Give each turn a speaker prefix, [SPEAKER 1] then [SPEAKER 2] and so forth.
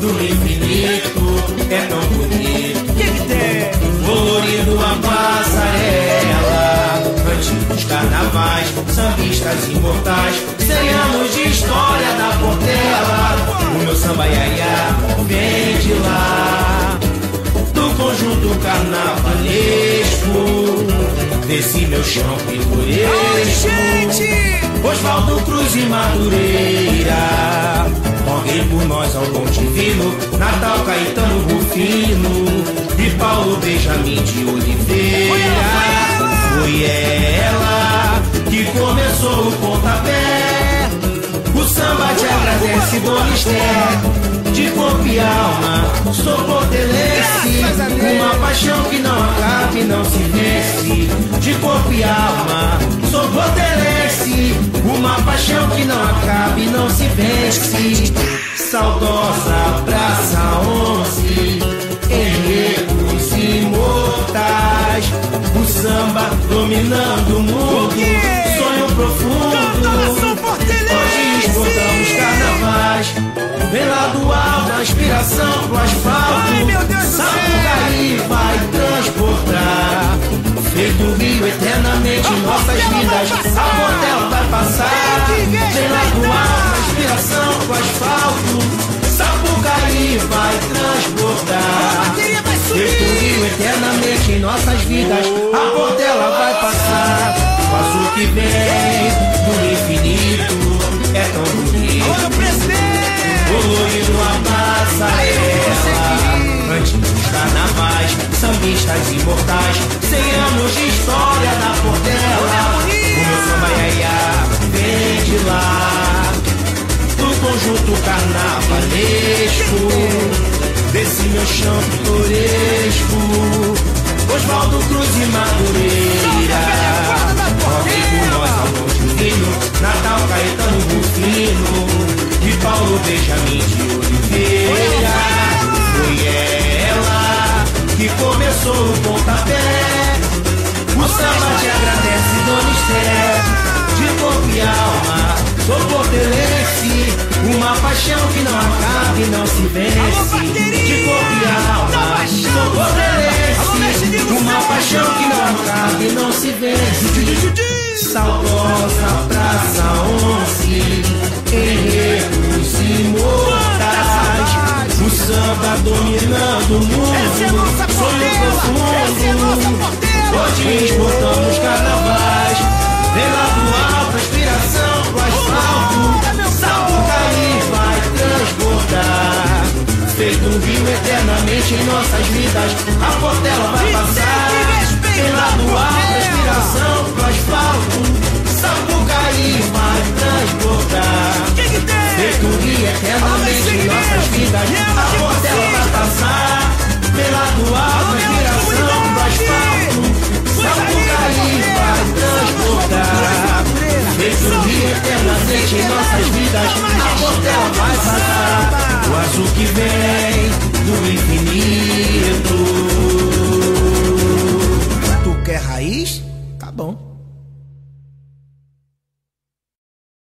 [SPEAKER 1] do infinito é tão bonito. Que que
[SPEAKER 2] tem?
[SPEAKER 1] Colorido a passarela. antigos carnavais, sambistas imortais, seriamos de história da portela. O meu sambaiaia vem de lá. Do conjunto carnavalesco, desse meu chão pitoresco. Osvaldo Cruz e Madureira por nós ao bom divino, Natal Caetano Rufino, e Paulo Benjamin de Oliveira. Foi ela que começou o pontapé. O samba te agradece, Esther. De corpo e alma, sou portelense. Uma paixão que não acaba e não se vence. Uma paixão que não acaba e não se vence. Saudosa Praça 11, enredos imortais. O samba dominando o mundo. Sonho profundo. Hoje exportamos carnavais. Do alto a inspiração pro asfalto. Sapucaí vai transportar. Feito rio eternamente nossas vidas. A Portela vai passar. O azul que vem do infinito é tão bonito. Colorido a passarela. Antes dos carnavais, sambistas imortais. Cem anos de história da Portela. O meu samba iaiá vem de lá. Do conjunto carnavalesco. Desse meu chão pitoresco. Oswaldo Cruz e Madureira. Rogue por nós ao Monte Vinho. Natal Caetano Rufino. De Paulo Benjamin de Oliveira. Foi ela que começou o pontapé. O samba te agradece, Dona Esther. De corpo e alma, sou portelense. Uma paixão que não acaba e não se vence. Se vence. Saudosa Praça 11, enredos imortais. O samba dominando o mundo. Sonho profundo. Hoje exportamos carnavais. Vem lá do alto, inspiração pro asfalto. Sapucaí vai transportar. Feito um rio eternamente em nossas vidas. A Portela Vem lá do alto, a inspiração pro asfalto. Sapucaí vai transportar. Feito um rio eternamente em nossas vidas. A Portela vai passar. O azul que vem do infinito.